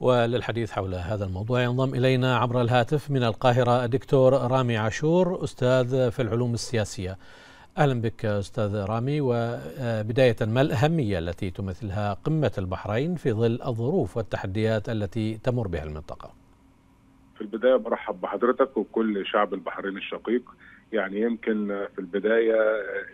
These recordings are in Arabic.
وللحديث حول هذا الموضوع ينضم إلينا عبر الهاتف من القاهرة الدكتور رامي عاشور أستاذ في العلوم السياسية. أهلا بك أستاذ رامي وبداية ما الأهمية التي تمثلها قمة البحرين في ظل الظروف والتحديات التي تمر بها المنطقة. في البداية برحب بحضرتك وكل شعب البحرين الشقيق. يعني يمكن في البداية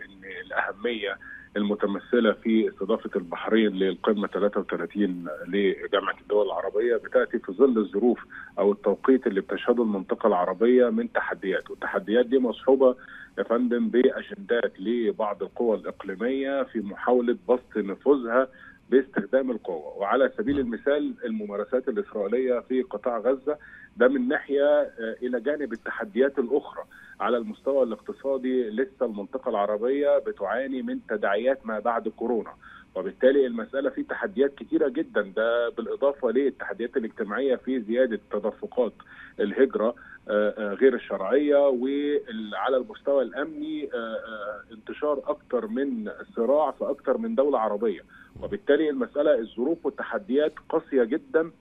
أن الأهمية المتمثلة في استضافة البحرين للقمة 33 لجامعة الدول العربية بتأتي في ظل الظروف أو التوقيت اللي بتشهده المنطقة العربية من تحديات، والتحديات دي مصحوبة يا فندم بأجندات لبعض القوى الإقليمية في محاولة بسط نفوذها باستخدام القوة. وعلى سبيل المثال الممارسات الإسرائيلية في قطاع غزة ده من ناحية إلى جانب التحديات الأخرى. على المستوى الاقتصادي لسه المنطقة العربية بتعاني من تداعيات ما بعد كورونا. وبالتالي المسألة في تحديات كثيرة جدا. ده بالإضافة للتحديات الاجتماعية في زيادة تدفقات الهجرة غير الشرعية وعلى المستوى الأمني انتشار أكثر من صراع في أكثر من دولة عربية. وبالتالي المسألة الظروف والتحديات قاسية جدا.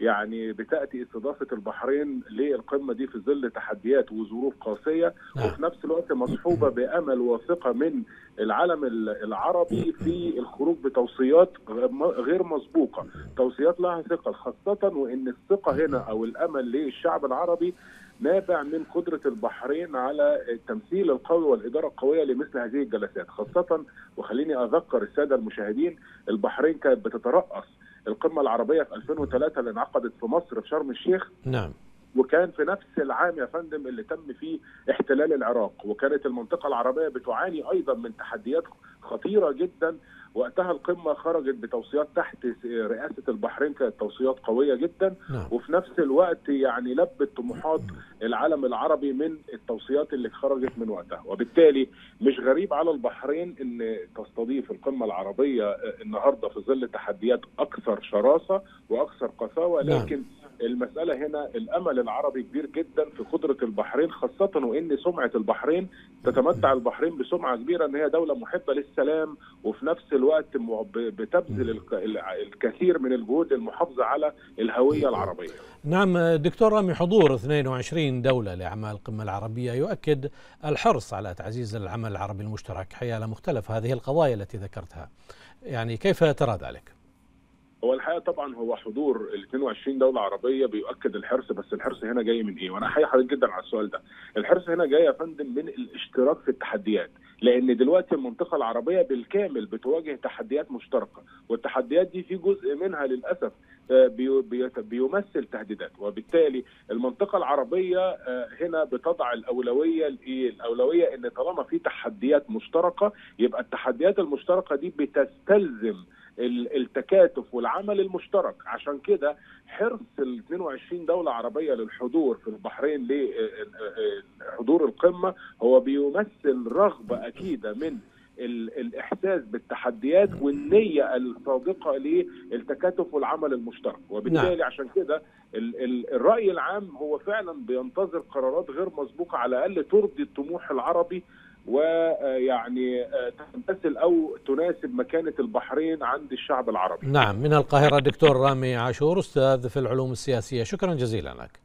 يعني بتأتي استضافة البحرين للقمة دي في ظل تحديات وظروف قاسية وفي نفس الوقت مصحوبة بأمل وثقة من العالم العربي في الخروج بتوصيات غير مسبوقة، توصيات لها ثقة خاصة وإن الثقة هنا أو الأمل للشعب العربي نابع من قدرة البحرين على التمثيل القوي والإدارة القوية لمثل هذه الجلسات. خاصة وخليني أذكر السادة المشاهدين البحرين كانت بتترأس القمة العربية في 2003 اللي انعقدت في مصر في شرم الشيخ. نعم. وكان في نفس العام يا فندم اللي تم فيه احتلال العراق. وكانت المنطقة العربية بتعاني أيضا من تحديات خطيرة جدا وقتها القمة خرجت بتوصيات تحت رئاسة البحرين كانت توصيات قوية جدا نعم. وفي نفس الوقت يعني لبت طموحات العالم العربي من التوصيات اللي خرجت من وقتها وبالتالي مش غريب على البحرين إن تستضيف القمة العربية النهارده في ظل تحديات أكثر شراسة وأكثر قساوة لكن نعم. المسألة هنا الأمل العربي كبير جدا في قدرة البحرين خاصة وإن سمعة البحرين تتمتع البحرين بسمعة كبيرة إن هي دولة محبة للسلام وفي نفس الوقت بتبذل الكثير من الجهود للمحافظة على الهوية العربية نعم دكتور رامي حضور 22 دولة لأعمال القمة العربية يؤكد الحرص على تعزيز العمل العربي المشترك حيال مختلف هذه القضايا التي ذكرتها يعني كيف ترى ذلك؟ هو الحقيقة طبعا هو حضور ال 22 دولة عربية بيؤكد الحرص بس الحرص هنا جاي من إيه؟ وأنا احيي حضرتك جدا على السؤال ده. الحرص هنا جاي يا فندم من الاشتراك في التحديات، لأن دلوقتي المنطقة العربية بالكامل بتواجه تحديات مشتركة، والتحديات دي في جزء منها للأسف بيمثل تهديدات، وبالتالي المنطقة العربية هنا بتضع الأولوية لإيه؟ الأولوية إن طالما في تحديات مشتركة يبقى التحديات المشتركة دي بتستلزم التكاتف والعمل المشترك عشان كده حرص ال 22 دولة عربية للحضور في البحرين لحضور القمة هو بيمثل رغبة أكيدة من الإحساس بالتحديات والنية الصادقه للتكاتف والعمل المشترك وبالتالي نعم. عشان كده الرأي العام هو فعلا بينتظر قرارات غير مسبوقة على الأقل ترضي الطموح العربي ويعني تمتثل أو تناسب مكانة البحرين عند الشعب العربي. نعم من القاهرة دكتور رامي عاشور أستاذ في العلوم السياسية شكرا جزيلا لك.